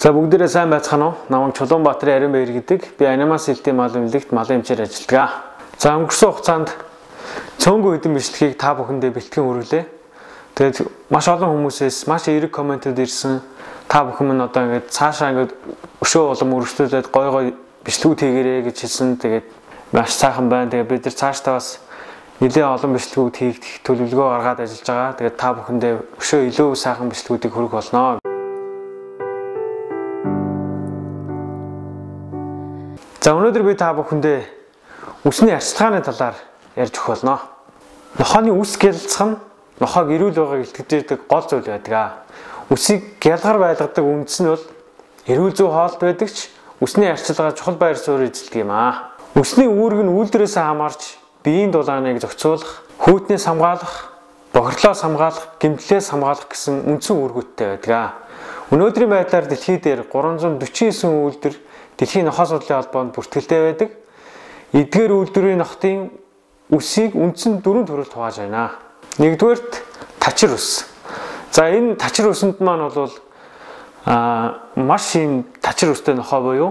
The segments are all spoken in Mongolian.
За бүгдээрээ сайн байцгаана уу? Намайг Чулуунбаатарын Ариун Баяр гэдэг. Би анимац хэлтийн мал эмнэлэгт малын эмчээр ажилладаг. За өнгөрсөн хугацаанд цөөнгөө хэдэн бичлэгийг та бүхэндээ бэлтгэн хүргэлээ. Тэгээд маш олон хүмүүсээс маш эерэг комментууд ирсэн. Та бүхэн минь одоо ингээд цаашаа ингээд өшөө улам өргөжлүүлээд гой гой бичлэгүүд хийгэрээ гэж хэлсэн. Тэгээд маш сайхан байна. Тэгээд бид нар цаашдаа бас нэлээд олон бичлэгүүд хийх төлөвлөгөө гаргаад ажиллаж байгаа. Тэгээд та бүхэндээ өшөө илүү сайхан бичлэгүүдийг хүргэх болно. За өнөөдөр би та бүхэндээ үсний арчилгааны талаар ярьж өгөх болно. Нохооны үс гялцах нь нохоог эрүүл байгааг илтгэдэг гол зүйл байдаг. Үсийг гялгар байлгадаг үндэс нь бол эрүүл зүй хоолт байдаг ч үсний арчилгаа чухал байр суурь эзэлдэг юм аа. Үсний үүрэг нь үйлдвэрээс хамаарч биеийн дулааныг зохицуулах, хүйтнээс хамгаалах, бохирлоос хамгаалах, гэмтлээс хамгаалах гэсэн үндсэн үүргүүдтэй байдаг. Өнөөдрийн байдлаар дэлхий дээр 349 үйлдвэр Дэлхийн нохоо судлалын холбоонд бүртгэлтэй байдаг. Эдгээр үйлдвэрийн нохтын үсийг үндсэн дөрвөн төрөлд хувааж байна. Нэгдүгээрт тачир ус. За энэ тачир усанд маань бол а маш юм тачир устэй нохоо буюу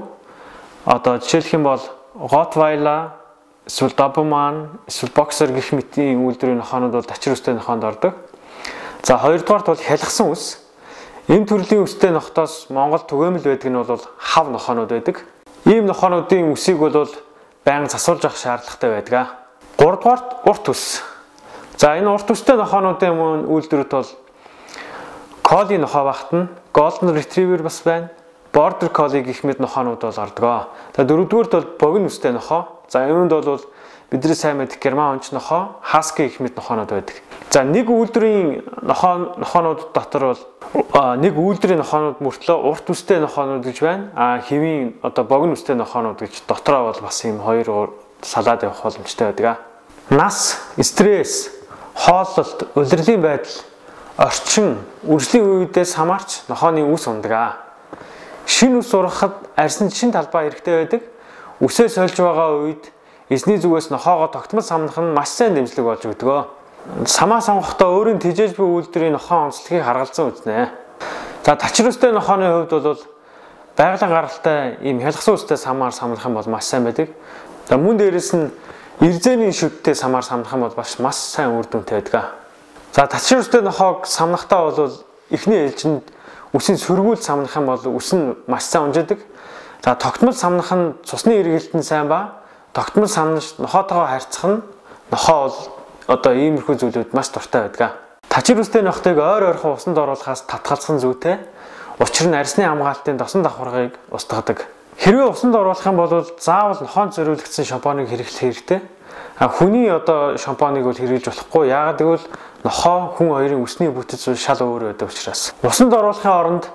одоо жишээлх юм бол Rottweiler, эсвэл Doberman, эсвэл Boxer гэх мэтийн үйлдвэрийн нохоонууд бол тачир устэй нохоонд ордог. За хоёрдугаарт бол хялгсан ус. Энэ төрлийн өстэй нохтоос Монгол түгээмэл байдаг нь бол хав нохоонууд байдаг. Ийм нохоонуудын үсийг бол байнга засуулж авах шаардлагатай байдаг. Гуравдугаарт урт ус. За энэ урт устэй нохоонуудын мөн үйлдвэрүүд бол Collie нохоо багт нь Golden Retriever бас байна. Border Collie гэх мэт нохоонууд бол ордог. За дөрөвдүгээрт бол богино үстэй нохоо. За үүнд бол бидний сайн мэдэх герман онч нохоо, Husky гэх мэт нохоонууд байдаг. За нэг үйлдвэрийн нохоо нохоонууд дотор бол нэг үйлдвэрийн нохоонууд мөртлөө урт үстэй нохоонууд гэж байна. А хэвийн одоо богино үстэй нохоонууд гэж дотроо бол бас ийм хоёр салаад явах боломжтой байдаг. Нас, стресс, хооллолт, улирлын байдал, орчин, үржлийн үедээс хамаарч нохооны үс ундаг. Шин үс ургахад арьсан шин талбай хэрэгтэй байдаг. Үсээ сольж байгаа үед эзний зүгээс нохоогоо тогтмол самнах нь маш сайн дэмжлэг болж өгдөг самаа сонгохдоо өөрийн тижээж буй үйлдвэрийн нохоо онцлогийг харгалзан үзнэ. За тачрустай нохооны хувьд бол байгалийн гаралтай ийм хялгсан үстэй самаар самлах юм бол маш сайн байдаг. За мөн дээрэс нь эрзэний шүдтэй самаар самлах юм бол бас маш сайн үр дүнтэй байдаг. За тачрустай нохоог самлахтаа бол эхний ээлжинд үсийн сөргүүл самлах юм бол үс нь маш сайн унжаадаг. За тогтмол самлах нь цусны эргэлтэн сайн ба тогтмол самнаж нохоотойгоо харьцах нь нохоо бол одоо иймэрхүү зүйлүүд маш дуртай байдаг. Тачир үстэй нохтыг ойр ойрхон усанд оруулахаас татгалзах нь зүйтэй. Учир нь арьсны хамгаалтын досон давхаргыг устгадаг. Хэрвээ усанд оруулах юм бол заавал нохоонд зориулагдсан шампуныг хэрэглэх хэрэгтэй. А хүний одоо шампуныг бол хэрэглэж болохгүй. Яагаад гэвэл нохоо хүн хоёрын үсний бүтэц шал өөр байдаг учраас. Усанд оруулахын оронд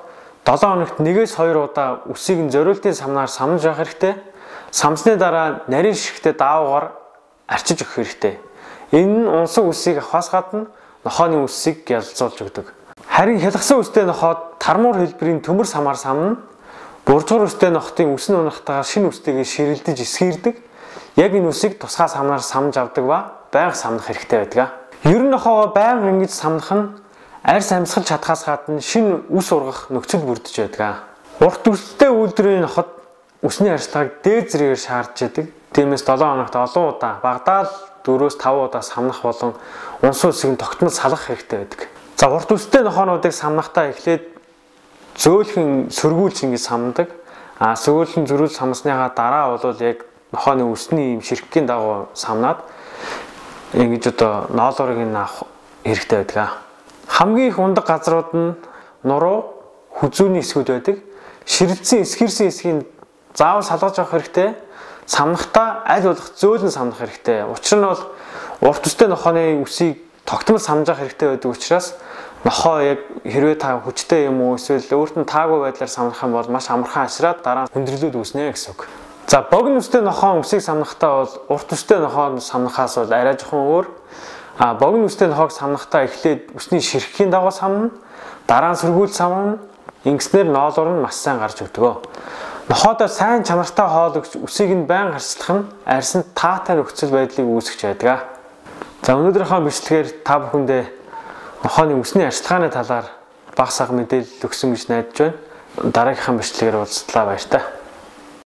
7 хоногт 1-2 удаа үсийг нь зориултын самнаар самнаж явах хэрэгтэй. Самсны дараа нарийн шигтээ даавгаар арчиж өгөх хэрэгтэй. Энэ нь унсан үсийг авахаас гадна нохооны үсийг ялцуулж өгдөг. Харин хялгсан үстэй нохоод тармуур хэлбэрийн төмөр самар самна буржгар үстэй нохтын үс нь унахтайгаар шинэ үстэйгээ ширэлдэж эсгэрдэг. Яг энэ үсийг тусгай самнаар самж авдаг ба байнга самнах хэрэгтэй байдаг. Ер нь нохоогоо байнга ингэж самнах нь арьс амьсгалж чадхаас гадна шинэ үс ургах нөхцөл бүрдэж байдаг. Урт үстэй үйлдвэрийн ноход үсний арьслагыг дээд зэрэгээр шаардж яадаг. Тиймээс 7 хоногт олон удаа багадаа 4-өөс 5 удаа самнах болон унс усыг тогтмол салгах хэрэгтэй байдаг. За урт үстэй нохоонуудыг самнахтаа эхлээд зөөлхөн сөргүүлж ингэ самнадаг. А сөргүүлэн зөрүүл самсныхаа дараа бол яг нохооны үсний юм ширхгийн дагуу самнаад ингэж одоо ноолорыг нь авах хэрэгтэй байдаг. Хамгийн их ундаг газрууд нь нуруу, хүзүүний эсгүүд байдаг. Ширэлцэн эсгэрсэн эсгийг заавал салгаж авах хэрэгтэй самнахтаа аль болох зөөлөн самнах хэрэгтэй. Учир нь бол урт үстэй нохооны үсийг тогтмол самжих хэрэгтэй байдаг учраас нохоо яг хэрвээ та хүчтэй юм уу эсвэл өөрт нь таагүй байдлаар самнах юм бол маш амархан ашраад дараа хүндрэлүүд үүснэ гэсэн үг. За богино үстэй нохоо үсийг самнахтаа бол урт үстэй нохоо самнахаас бол арай жоохон өөр. А богино үстэй нохоог самнахтаа эхлээд үсний ширхгийн дагуу самна, дараа нь сөргүүл самна, ингэснээр ноолуур нь маш сайн гарч өгдөг. Нохоодоо сайн чанартай хоол өгч үсийг нь байн харьцлах нь арьсанд таатай нөхцөл байдлыг үүсгэж байдаг. За өнөөдрийнхөө бичлэгээр та бүхэндээ нохооны үсний арчилгааны талаар баг саг мэдээлэл өгсөн гэж найдаж байна. дараагийнхаа бичлэгээр уулзлаа баяр та.